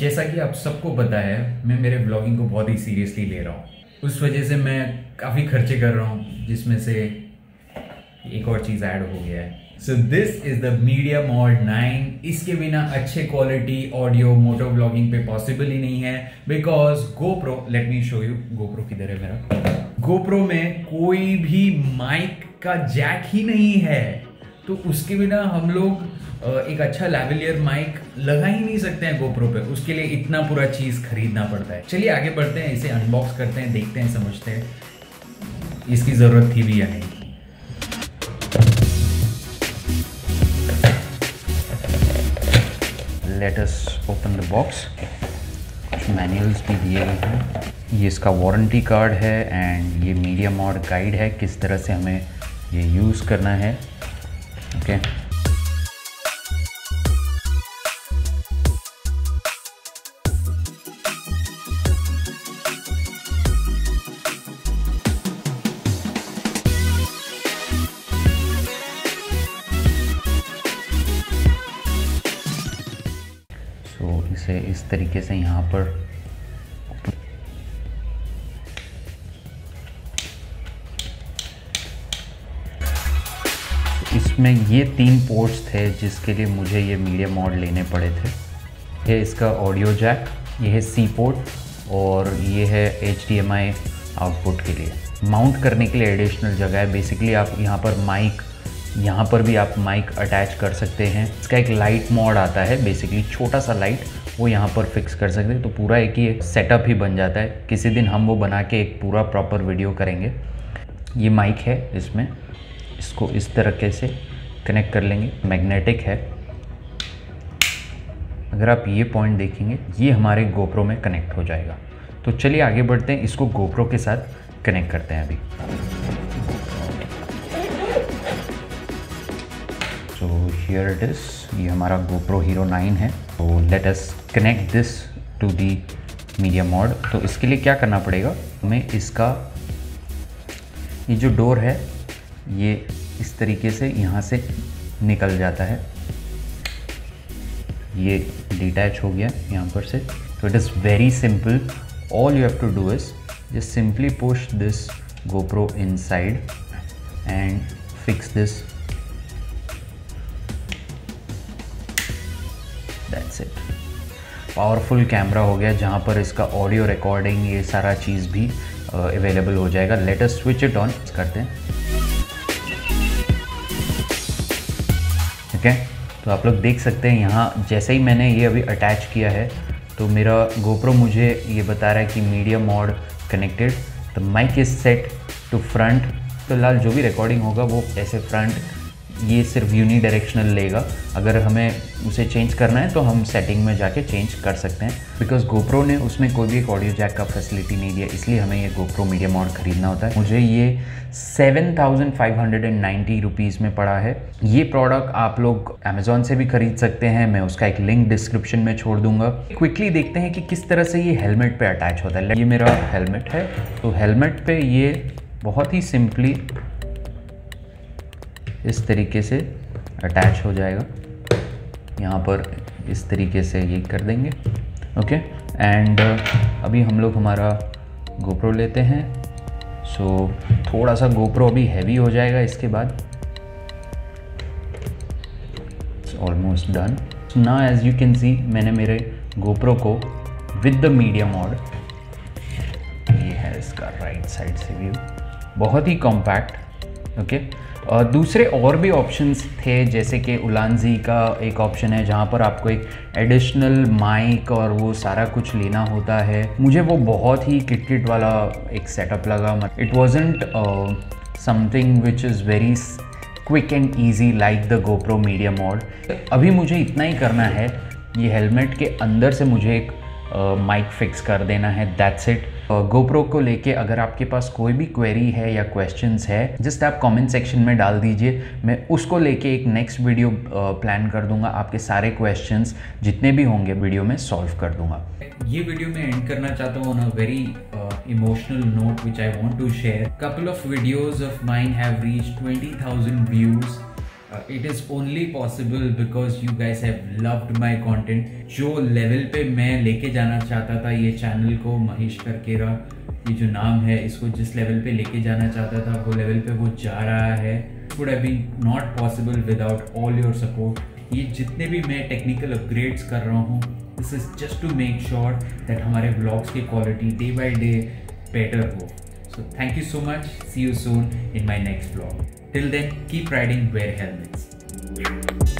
जैसा कि आप सबको पता है, मैं मेरे ब्लॉगिंग को बहुत ही सीरियसली ले रहा हूँ। उस वजह से मैं काफ़ी खर्चे कर रहा हूँ, जिसमें से एक और चीज़ ऐड हो गया है। So this is the media mod nine इसके बिना अच्छे क्वालिटी ऑडियो मोटो ब्लॉगिंग पे पॉसिबल ही नहीं है because GoPro let me show you GoPro किधर है मेरा? गोप्रो में कोई भी माइक का जैक ही नहीं है। तो उसके बिना हम लोग एक अच्छा लेवलियर माइक लगा ही नहीं सकते हैं गोप्रो पे। उसके लिए इतना पूरा चीज़ खरीदना पड़ता है। चलिए आगे बढ़ते हैं, इसे अनबॉक्स करते हैं, देखते हैं, समझते हैं, इसकी ज़रूरत थी भी या नहीं let us open the box कुछ मैनुअल्स भी दिए गए हैं। ये इसका वारंटी कार्ड है एंड ये मीडियम मॉड गाइड है, किस तरह से हमें ये यूज़ करना है। Okay. इसे इस तरीके से यहाँ पर इसमें ये तीन पोर्ट्स थे जिसके लिए मुझे ये मीडिया मॉड लेने पड़े थे। ये इसका ऑडियो जैक, ये है सी पोर्ट और ये है एचडीएमआई आउटपुट के लिए। माउंट करने के लिए एडिशनल जगह है। बेसिकली आप यहाँ पर माइक, यहाँ पर भी आप माइक अटैच कर सकते हैं। इसका एक लाइट मोड आता है। बेसिकली छोटा सा लाइट, वो यहाँ पर फिक्स कर सकते हैं। तो पूरा एक ही सेटअप ही बन जाता है। किसी दिन हम वो बना के एक पूरा प्रॉपर वीडियो करेंगे। ये माइक है इसमें। इसको इस तरीके से कनेक्ट कर लेंगे। मैग्नेटिक है। अगर आप ये पॉइंट देखेंगे, ये हमारे गोप्रो में कनेक्ट हो जाएगा। तो चलिए आगे बढ़ते हैं, इसको गोप्रो के साथ कनेक्ट करते हैं अभी। सो हियर इट इज़ ये हमारा गोप्रो हीरो 9 है। तो let us connect this to the media mod तो इसके लिए क्या करना पड़ेगा? हमें इसका, ये जो डोर है ये इस तरीके से यहाँ से निकल जाता है। ये डिटैच हो गया यहाँ पर से। तो it is very simple all you have to do is simply push this GoPro inside and fix this. That's it powerful camera हो गया जहाँ पर इसका ऑडियो रिकॉर्डिंग ये सारा चीज़ भी अवेलेबल uh, हो जाएगा। लेटेस्ट स्विच इट ऑन करते हैं। ठीक है? तो आप लोग देख सकते हैं यहाँ, जैसे ही मैंने ये अभी अटैच किया है तो मेरा गोप्रो मुझे ये बता रहा है कि media mod connected the mic is set to front फ़िलहाल जो भी रिकॉर्डिंग होगा वो ऐसे फ्रंट ये सिर्फ़ यूनी डायरेक्शनल लेगा। अगर हमें उसे चेंज करना है तो हम सेटिंग में जाके चेंज कर सकते हैं। बिकॉज़ गोप्रो ने उसमें कोई भी एक ऑडियो जैक का फैसिलिटी नहीं दिया, इसलिए हमें ये गोप्रो मीडिया मॉड खरीदना होता है। मुझे ये seven thousand five hundred and ninety rupees में पड़ा है। ये प्रोडक्ट आप लोग अमेजोन से भी खरीद सकते हैं। मैं उसका एक लिंक डिस्क्रिप्शन में छोड़ दूँगा। क्विकली देखते हैं कि किस तरह से ये हेलमेट पे अटैच होता है। ये मेरा हेलमेट है। तो हेलमेट पे ये बहुत ही सिंपली इस तरीके से अटैच हो जाएगा। यहाँ पर इस तरीके से ये कर देंगे। ओके एंड uh, अभी हम लोग हमारा गोप्रो लेते हैं। सो so, थोड़ा सा गोप्रो अभी हैवी हो जाएगा इसके बाद। ऑलमोस्ट डन ना एज यू कैन सी मैंने मेरे गोप्रो को विद द मीडिया मॉड ये है इसका राइट साइड से व्यू बहुत ही कॉम्पैक्ट ओके okay? दूसरे और भी ऑप्शंस थे जैसे कि उलानजी का एक ऑप्शन है जहाँ पर आपको एक एडिशनल माइक और वो सारा कुछ लेना होता है। मुझे वो बहुत ही किट किट वाला एक सेटअप लगा। It wasn't something which is very quick and easy like the GoPro media mod अभी मुझे इतना ही करना है ये हेलमेट के अंदर से मुझे एक माइक uh, फिक्स कर देना है दैट्स इट गोप्रो को लेके अगर आपके पास कोई भी क्वेरी है या क्वेश्चंस है जस्ट आप कमेंट सेक्शन में डाल दीजिए। मैं उसको लेके एक नेक्स्ट वीडियो प्लान कर दूँगा। आपके सारे क्वेश्चंस जितने भी होंगे वीडियो में सॉल्व कर दूँगा। ये वीडियो मैं एंड करना चाहता हूँ very emotional note which I want to share couple of videos of mine have reach 20000 views it is only possible because you guys have loved my content जो level पे मैं लेके जाना चाहता था, ये चैनल को महेश करकेरा ये जो नाम है, इसको जिस लेवल पे लेके जाना चाहता था, वो लेवल पे वो जा रहा है। Would have been not possible without all your support ये जितने भी मैं टेक्निकल अपग्रेड्स कर रहा हूँ this is just to make sure that हमारे ब्लॉग्स की quality day by day better हो। So thank you so much see you soon in my next vlog. Till then, keep riding, wear helmets.